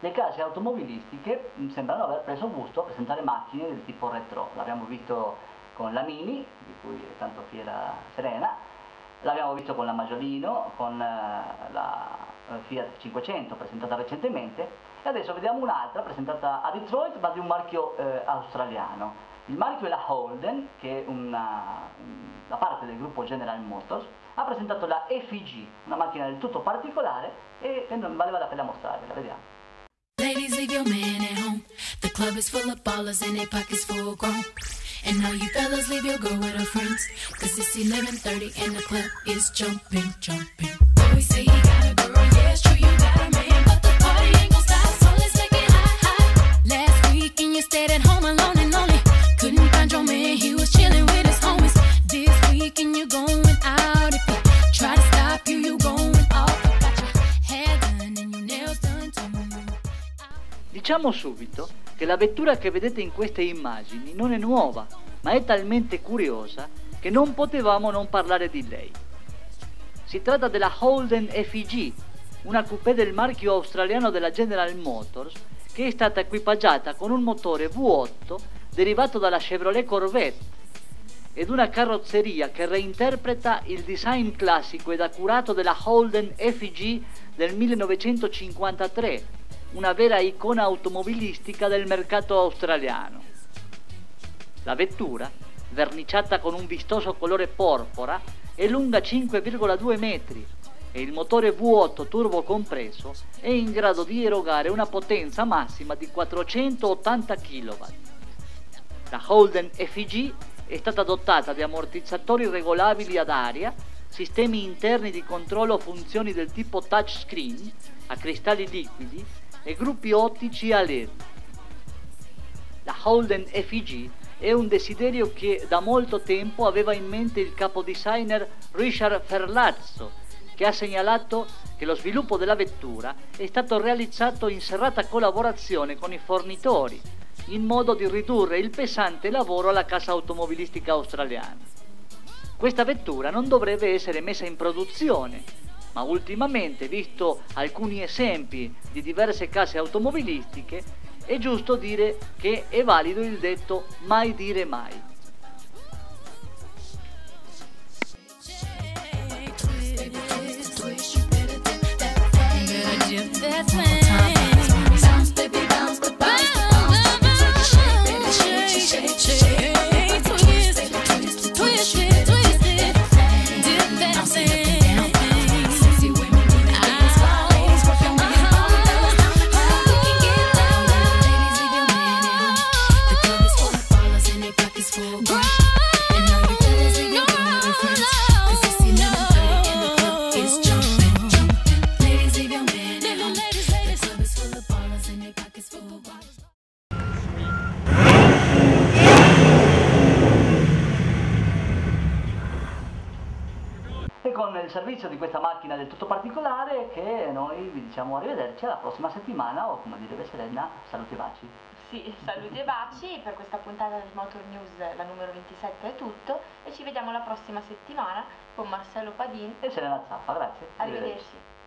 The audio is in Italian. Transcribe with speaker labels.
Speaker 1: le case automobilistiche mh, sembrano aver preso gusto a presentare macchine del tipo retro. L'abbiamo visto con la Mini, di cui è tanto fiera Serena, l'abbiamo visto con la Majolino, con eh, la eh, Fiat 500 presentata recentemente e adesso vediamo un'altra presentata a Detroit ma di un marchio eh, australiano. Il marchio è la Holden, che è una, la parte del gruppo General Motors, ha presentato la FG, una macchina del tutto particolare e valeva la pena mostrarvela, vediamo.
Speaker 2: Ladies, leave your man at home. The club is full of ballers and their pockets full grown. And all you fellas, leave your girl with her friends. Cause it's 11.30 and the club is jumping, jumping.
Speaker 1: Diciamo subito che la vettura che vedete in queste immagini non è nuova, ma è talmente curiosa che non potevamo non parlare di lei. Si tratta della Holden FG, una coupé del marchio australiano della General Motors che è stata equipaggiata con un motore V8 derivato dalla Chevrolet Corvette ed una carrozzeria che reinterpreta il design classico ed accurato della Holden FG del 1953, una vera icona automobilistica del mercato australiano. La vettura, verniciata con un vistoso colore porpora, è lunga 5,2 metri e il motore V8 turbo compresso è in grado di erogare una potenza massima di 480 kW. La Holden FG è stata dotata di ammortizzatori regolabili ad aria, sistemi interni di controllo funzioni del tipo touchscreen, a cristalli liquidi e gruppi ottici a LED. La Holden FG è un desiderio che da molto tempo aveva in mente il capodesigner Richard Ferlazzo, che ha segnalato che lo sviluppo della vettura è stato realizzato in serrata collaborazione con i fornitori, in modo di ridurre il pesante lavoro alla casa automobilistica australiana. Questa vettura non dovrebbe essere messa in produzione, ma ultimamente, visto alcuni esempi di diverse case automobilistiche, è giusto dire che è valido il detto mai dire mai.
Speaker 2: Bounce,
Speaker 1: con il servizio di questa macchina del tutto particolare che noi vi diciamo arrivederci alla prossima settimana o come direbbe Serena, saluti e baci.
Speaker 3: Sì, saluti e baci, per questa puntata del Motor News, la numero 27 è tutto e ci vediamo la prossima settimana con Marcello Padin.
Speaker 1: E Serena Zappa, grazie.
Speaker 3: Arrivederci.